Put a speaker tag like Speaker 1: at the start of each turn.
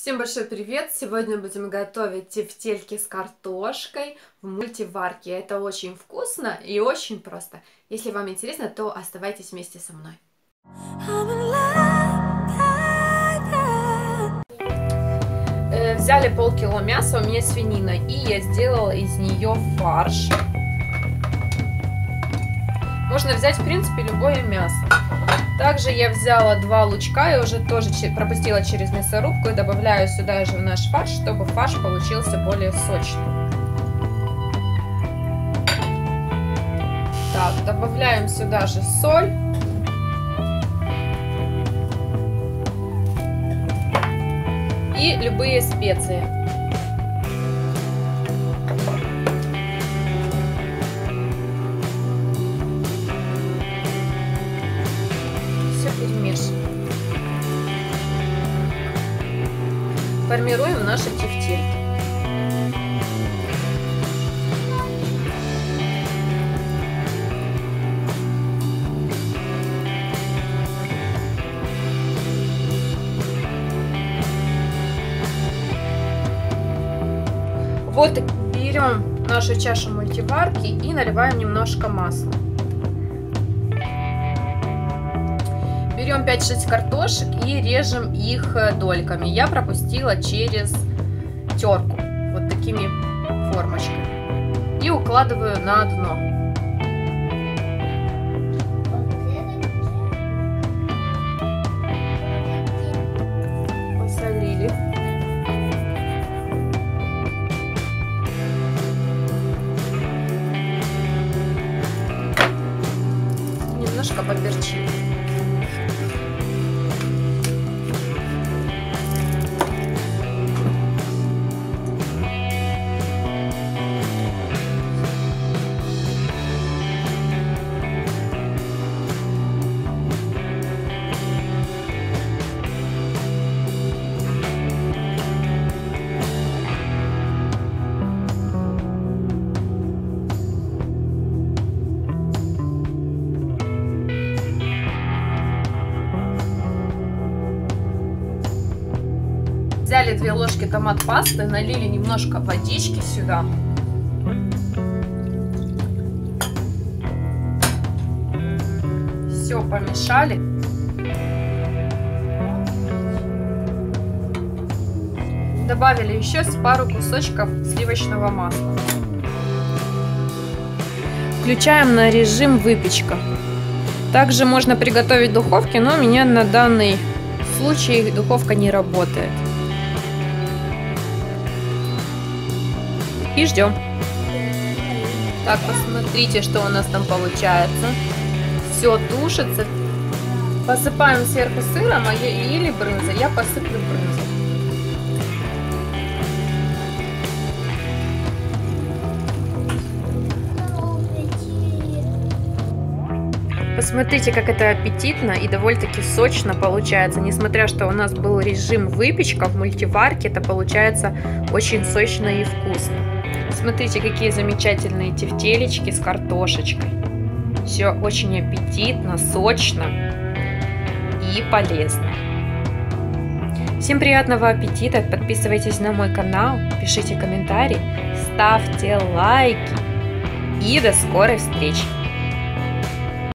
Speaker 1: Всем большой привет! Сегодня будем готовить тефтельки с картошкой в мультиварке. Это очень вкусно и очень просто. Если вам интересно, то оставайтесь вместе со мной. Э, взяли полкило мяса, у меня свинина, и я сделала из нее фарш. Можно взять, в принципе, любое мясо. Также я взяла два лучка и уже тоже пропустила через мясорубку и добавляю сюда же в наш фарш, чтобы фарш получился более сочным. Так, добавляем сюда же соль. И любые специи. Формируем наши тефтельки. Вот берем нашу чашу мультиварки и наливаем немножко масла. Берем 5-6 картошек и режем их э, дольками. Я пропустила через терку, вот такими формочками. И укладываю на дно. Немножко поперчили. Взяли две ложки томат пасты, налили немножко водички сюда. Все помешали. Добавили еще пару кусочков сливочного масла. Включаем на режим выпечка. Также можно приготовить в духовке, но у меня на данный случай духовка не работает. И ждем. Так, посмотрите, что у нас там получается. Все тушится. Посыпаем сверху сыром а или брынзой. Я посыплю брынзой. Посмотрите, как это аппетитно и довольно-таки сочно получается. Несмотря, что у нас был режим выпечка в мультиварке, это получается очень сочно и вкусно. Смотрите, какие замечательные тефтелечки с картошечкой. Все очень аппетитно, сочно и полезно. Всем приятного аппетита, подписывайтесь на мой канал, пишите комментарии, ставьте лайки и до скорой встречи!